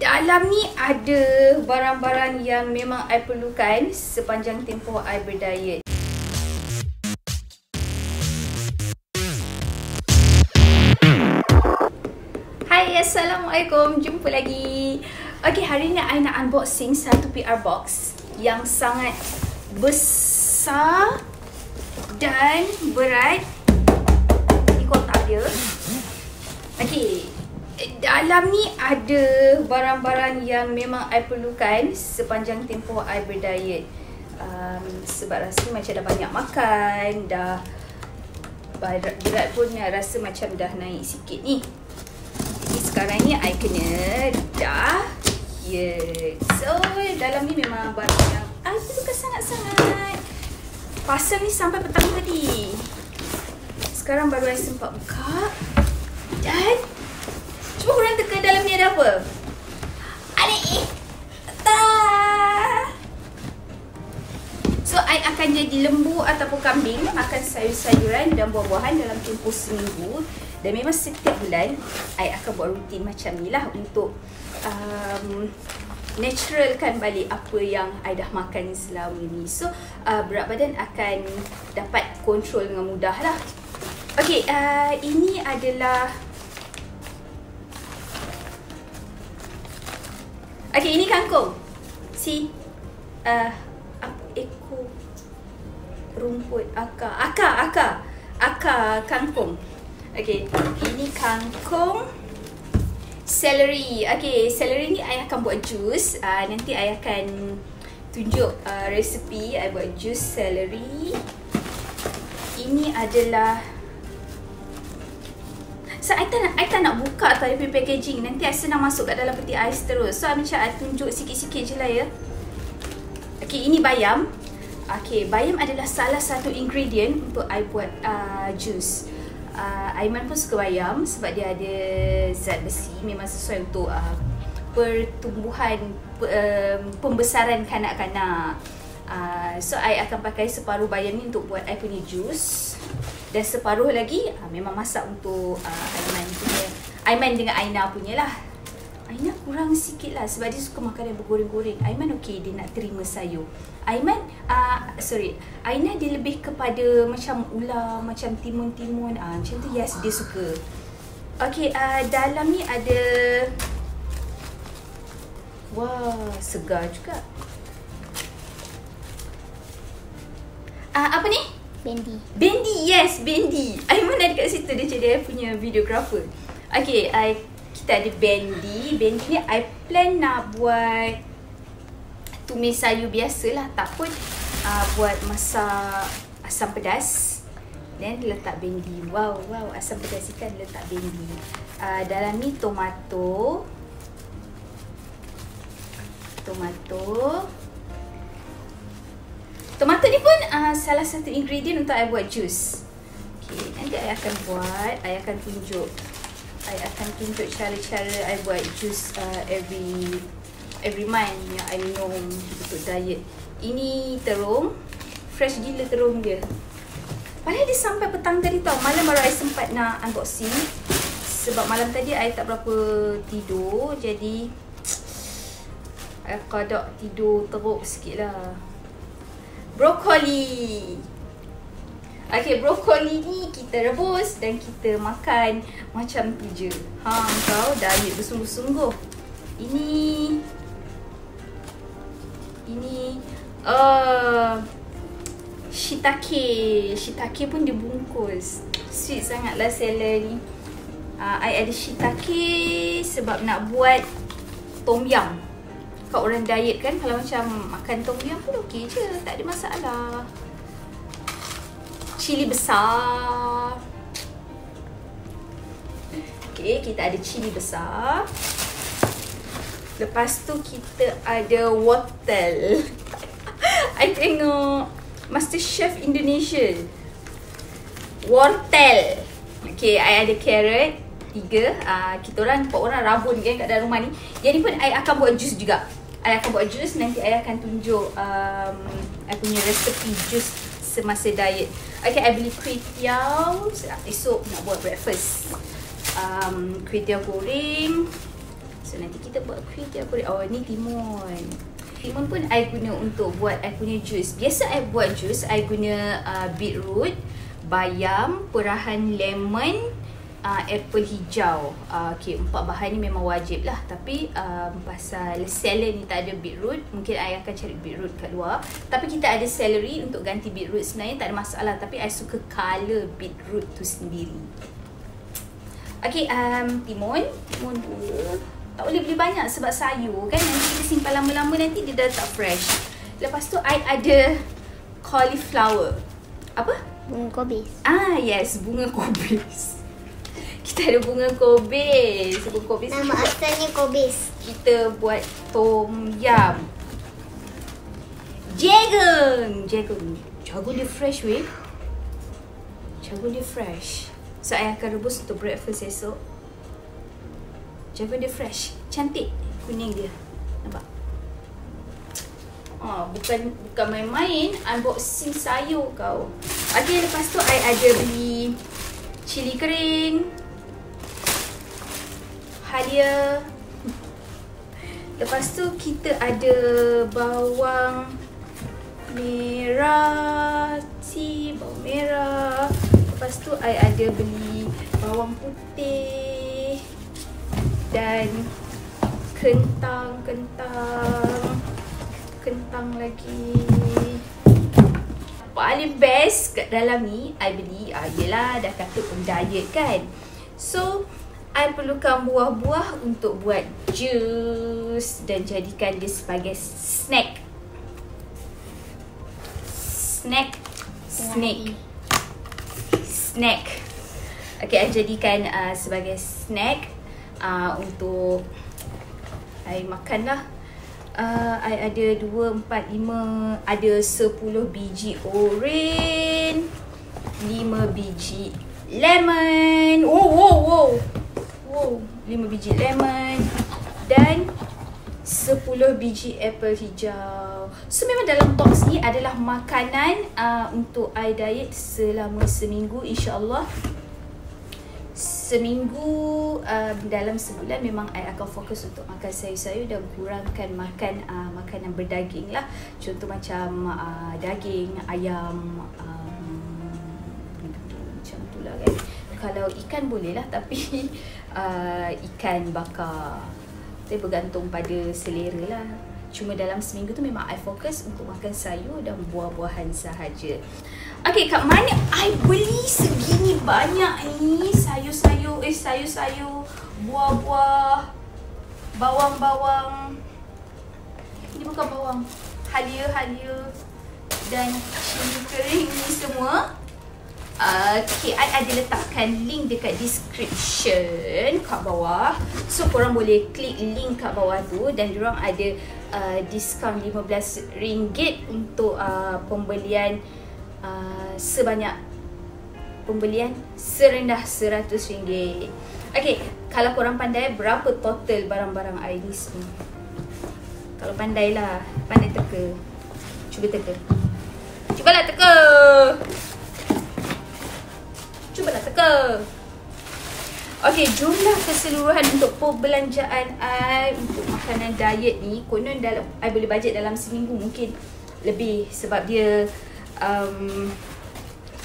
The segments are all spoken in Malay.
Dalam ni ada barang-barang yang memang I perlukan sepanjang tempoh I berdiet. Hai Assalamualaikum. Jumpa lagi. Okay hari ni I nak unboxing satu PR box Yang sangat besar Dan berat. Ini kotak dia. Okay dalam ni ada barang-barang yang memang I perlukan sepanjang tempoh I berdiet. Um, Sebab rasa macam dah banyak makan Dah berat pun rasa macam dah naik sikit ni. Jadi sekarang ni I kena dah Yeah. So dalam ni memang barang yang I perlukan sangat-sangat. Pasal ni sampai petang tadi. Sekarang baru I sempat buka Dan Cuba korang teka dalam ni ada apa? Ada eh. So, I akan jadi lembu ataupun kambing makan sayur-sayuran dan buah-buahan dalam tempoh seminggu. Dan memang setiap bulan, I akan buat rutin macam ni lah untuk um, naturalkan balik apa yang I dah makan selama ni. So, uh, berat badan akan dapat kontrol dengan mudah lah. Okay, uh, ini adalah Okay, ini kangkung. Si uh, apa ekor rumput akar. Akar, akar. Akar kangkung. Okay, ini kangkung. Celery. Okay, celery ni I akan buat jus. Uh, nanti I akan tunjuk uh, resepi I buat jus celery. Ini adalah So, I tak nak, I tak nak buka tau dia packaging. Nanti I senang masuk kat dalam peti ais terus. So, I macam I tunjuk sikit-sikit je lah ya. Okay, ini bayam. Okay, bayam adalah salah satu ingredient untuk I buat uh, juice. Uh, Aiman pun suka bayam sebab dia ada zat besi. Memang sesuai untuk uh, pertumbuhan, uh, pembesaran kanak-kanak. Uh, so, I akan pakai separuh bayam ni untuk buat I punya juice. Dan separuh lagi uh, memang masak untuk uh, Aiman punya. Aiman dengan Aina punya lah. Aina kurang sikit lah sebab dia suka makan yang bergoreng-goreng. Aiman okey dia nak terima sayur. Aiman, uh, sorry. Aina dia lebih kepada macam ular, macam timun-timun. Uh, macam tu yes dia suka. Okey, uh, dalam ni ada... Wah, segar juga. Uh, apa ni? Bendy. Bendy, yes, Bendy. Aiman ada kat situ dia jadi punya videographer. Okay, I kita ada Bendy. Bendy ni I plan nak buat tumis sayur biasalah. Tak pun uh, buat masak asam pedas. Then letak Bendy. Wow, wow, asam pedas ikan letak Bendy. Uh, dalam ni tomato. Tomato. Tomato ni pun uh, salah satu ingredient untuk I buat juice. Okay, nanti I akan buat, I akan tunjuk. I akan tunjuk cara-cara I buat juice uh, every every month yang I minum untuk diet. Ini terung. Fresh gila terung dia. Padahal dia sampai petang tadi tau. Malam baru I sempat nak unboxing. Sebab malam tadi I tak berapa tidur. Jadi, I kodok tidur teruk sikit lah brokoli. Okay, brokoli ni kita rebus dan kita makan macam tu je. Ha, kau diet bersungguh-sungguh. Ini ini uh, shiitake. Shiitake pun dibungkus. Sweet sangatlah celery ni. Uh, I ada shiitake sebab nak buat tom yum kat orang diet kan kalau macam makan tom yum pun okey je tak ada masalah. Cili besar. Okey kita ada cili besar. Lepas tu kita ada wortel. I tengok. Master Chef Indonesia. Wortel. Okey I ada carrot tiga. Uh, kita orang empat orang rabun kan kat dalam rumah ni. Jadi pun I akan buat jus juga I akan buat jus nanti I akan tunjuk um, I punya resepi jus semasa diet. Okay, I beli kuih tiaw esok nak buat breakfast. Um, kuih tiaw goreng. So nanti kita buat kuih dia aku Oh ni timun Timun pun I guna untuk buat I punya jus Biasa I buat jus I guna uh, beetroot Bayam Perahan lemon uh, apple hijau. Uh, okay, empat bahan ni memang wajib lah. Tapi um, pasal salad ni tak ada beetroot, mungkin I akan cari beetroot kat luar. Tapi kita ada celery untuk ganti beetroot sebenarnya tak ada masalah. Tapi I suka colour beetroot tu sendiri. Okay, um, timun. Timun dulu. Tak boleh beli banyak sebab sayur kan. Nanti kita simpan lama-lama nanti dia dah tak fresh. Lepas tu I ada cauliflower. Apa? Bunga kobis. Ah, yes. Bunga kobis. Kita ada bunga kobis. Bunga kobis. Nama asalnya kobis. Kita buat tom yam. Jagung. Jagung. Jagung dia fresh weh. Jagung dia fresh. So, saya akan rebus untuk breakfast esok. Jagung dia fresh. Cantik. Kuning dia. Nampak? Oh, bukan bukan main-main unboxing sayur kau. Okay, lepas tu I ada beli cili kering. Halia. Lepas tu kita ada bawang merah, si bawang merah. Lepas tu I ada beli bawang putih dan kentang-kentang kentang lagi paling best kat dalam ni I beli uh, Yelah dah kata pun diet kan So I perlukan buah-buah untuk buat jus Dan jadikan dia sebagai snack. Snack. Snack. Snack. Okay, I jadikan uh, sebagai snack uh, Untuk I makan lah. Uh, I ada 2, 4, 5 Ada 10 biji oren 5 biji lemon. Oh, wow, wow Wow, 5 biji lemon Dan 10 biji apple hijau. So memang dalam box ni adalah makanan uh, Untuk I diet selama seminggu insyaAllah. Seminggu uh, dalam sebulan memang I akan fokus untuk makan sayur-sayur dan kurangkan makan uh, makanan berdaging lah. Contoh macam uh, daging ayam um, kalau ikan boleh lah tapi uh, ikan bakar dia bergantung pada selera lah cuma dalam seminggu tu memang I fokus untuk makan sayur dan buah-buahan sahaja Okay, kat mana I beli segini banyak ni sayur-sayur, eh sayur-sayur, buah-buah, bawang-bawang. Ini bukan bawang, halia-halia dan cili kering ni semua. Okay, I ada letakkan link dekat description kat bawah. So, korang boleh klik link kat bawah tu dan diorang ada uh, diskaun RM15 untuk uh, pembelian uh, sebanyak pembelian serendah RM100. Okay, kalau korang pandai berapa total barang-barang I ni semua? Kalau pandai lah, pandai teka. Cuba teka. Cubalah teka. Okay, jumlah keseluruhan untuk perbelanjaan I untuk makanan diet ni konon dalam I boleh bajet dalam seminggu mungkin lebih sebab dia um,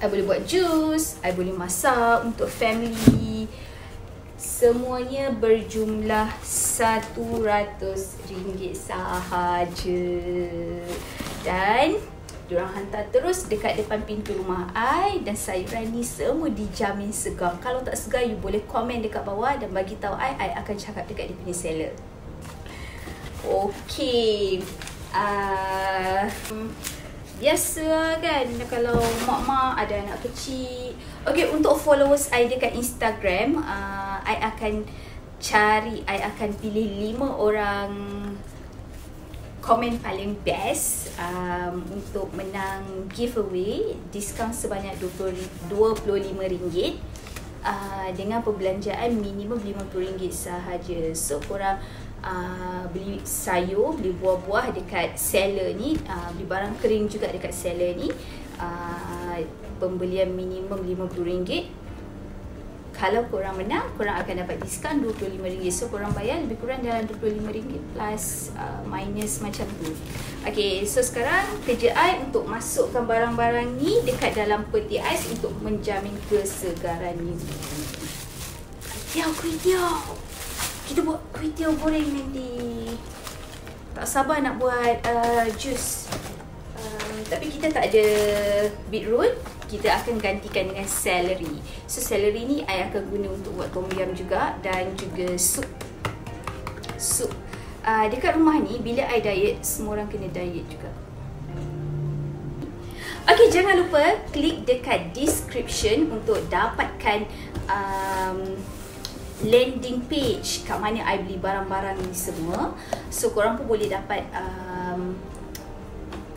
I boleh buat jus, I boleh masak untuk family. Semuanya berjumlah RM100 sahaja. Dan diorang hantar terus dekat depan pintu rumah I dan sayuran ni semua dijamin segar. Kalau tak segar, you boleh komen dekat bawah dan bagi tahu I, I akan cakap dekat dia punya seller. Okay. Uh, biasa kan kalau mak-mak ada anak kecil. Okay, untuk followers I dekat Instagram, uh, I akan cari, I akan pilih lima orang komen paling best um, untuk menang giveaway diskaun sebanyak RM25 uh, dengan perbelanjaan minimum RM50 sahaja. So korang uh, beli sayur, beli buah-buah dekat seller ni, uh, beli barang kering juga dekat seller ni, uh, pembelian minimum RM50. Kalau korang menang, korang akan dapat diskaun RM25. So korang bayar lebih kurang dalam RM25 plus uh, minus macam tu. Okay, so sekarang kerja I untuk masukkan barang-barang ni dekat dalam peti ais untuk menjamin kesegarannya. Kuih kuih tiaw. Kita buat kuih tiaw goreng nanti. Tak sabar nak buat uh, jus. Uh, tapi kita tak ada beetroot kita akan gantikan dengan celery. So celery ni I akan guna untuk buat tom yum juga dan juga sup. Sup. Uh, dekat rumah ni bila I diet, semua orang kena diet juga. Okay, jangan lupa klik dekat description untuk dapatkan um, landing page kat mana I beli barang-barang ni semua. So korang pun boleh dapat um,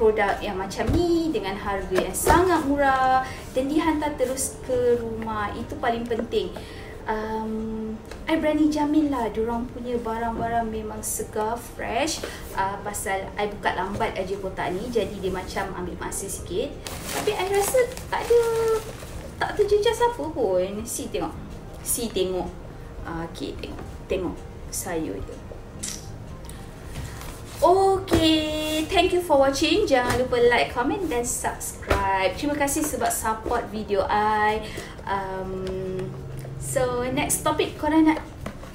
produk yang macam ni dengan harga yang sangat murah dan dihantar terus ke rumah. Itu paling penting. Um, I berani jamin lah diorang punya barang-barang memang segar, fresh. Uh, pasal I buka lambat aja kotak ni jadi dia macam ambil masa sikit. Tapi I rasa tak ada tak terjejas apa pun. Si tengok. Si tengok. Uh, okay tengok. Tengok sayur dia Okay, thank you for watching. Jangan lupa like, comment dan subscribe. Terima kasih sebab support video I. Um, so, next topic korang nak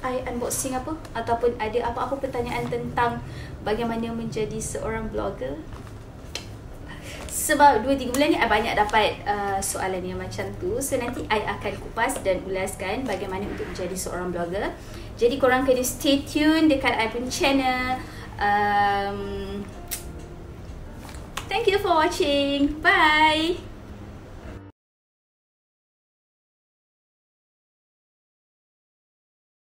I unboxing apa? Ataupun ada apa-apa pertanyaan tentang bagaimana menjadi seorang blogger? Sebab 2-3 bulan ni I banyak dapat uh, soalan yang macam tu So nanti I akan kupas dan ulaskan bagaimana untuk menjadi seorang blogger Jadi korang kena stay tune dekat I punya channel um, thank you for watching. Bye